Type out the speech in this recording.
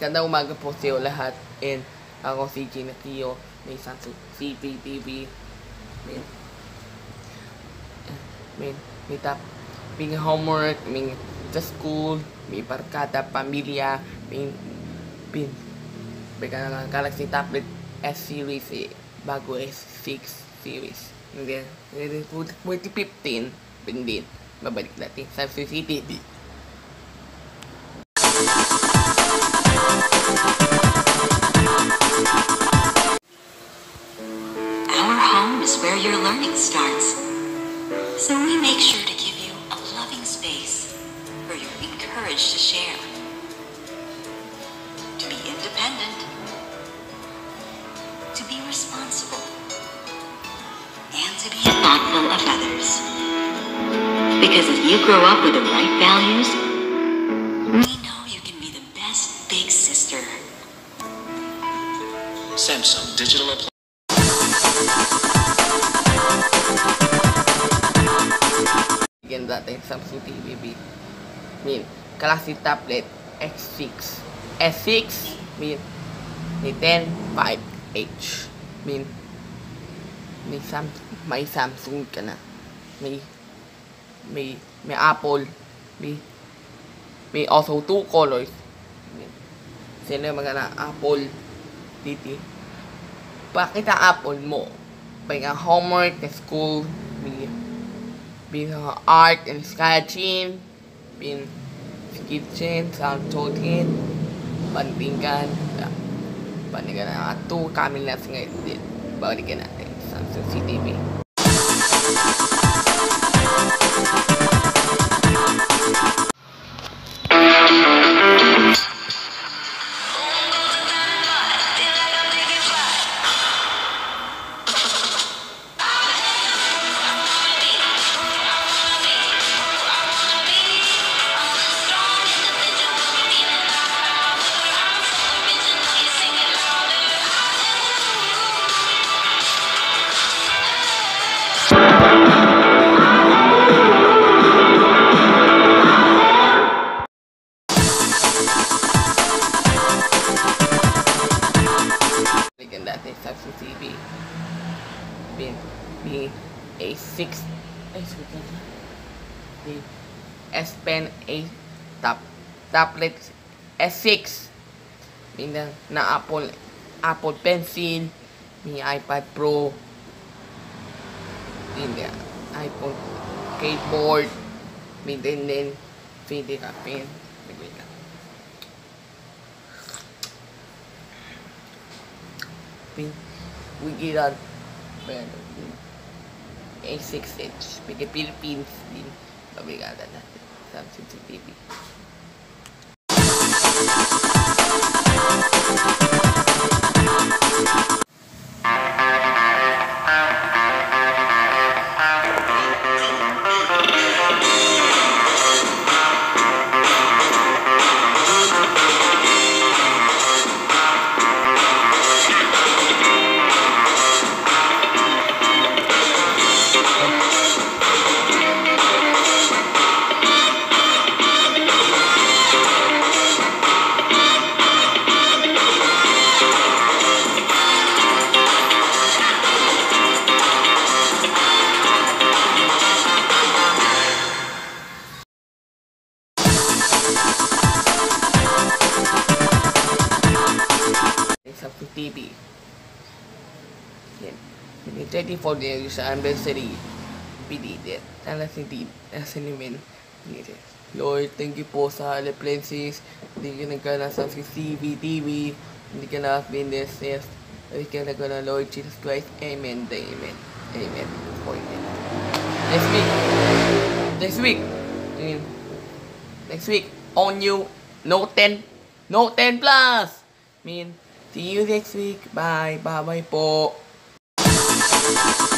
Ganda umaga po sa lahat. And ako si Gina Kio. May Samsung CPTV. May, may, may tap. May homework. May sa school. May barkada, pamilya. May, may, may Galaxy Tablet S series eh. Bago S6 series. Hindi. 2015. Hindi. Babalik natin sa CCTV. Home is where your learning starts. So we make sure to give you a loving space where you're encouraged to share, to be independent, to be responsible, and to be thoughtful of others. Because if you grow up with the right values, we know you can be the best big sister. Samsung Digital Appliance. Bigyan natin Samsung TVB. Min, Galaxy Tablet X6. S6, min, ni 10, 5H. Min, may, Sam, may Samsung ka na. May, may, may Apple. May, may also two colors. Min, sino yung mga na Apple dito? Bakit ang Apple mo? Nga homework, na school, may, bin art and sketching, bin kitchen, sound totin, pantingkan, pantingkan na atu kami na ngayon din. Balikan natin sa CCTV. Bin, A6, ay. Bin, S Pen A tab, tablet S6. Bin na, Apple, Apple Pencil, may iPad Pro, bin na, iPhone keyboard, bin din din, ka pen, pwede ka. Pin, wigiran, pero, A6 inch, bigay Philippines din, pabigatan natin. Sa CCTV. 34th years anniversary pinilit na nasinimin pinilit. Lord, thank you po sa all the places. Hindi ka nagkana sa CCTV, TV. Hindi ka na witnesses. Hindi ka nagkana, Lord Jesus Christ. Amen. Amen. Amen. Amen. Next week. Next week. Next week. On you. No 10. No 10 plus. I mean, see you next week. Bye. Bye-bye po. Thank you.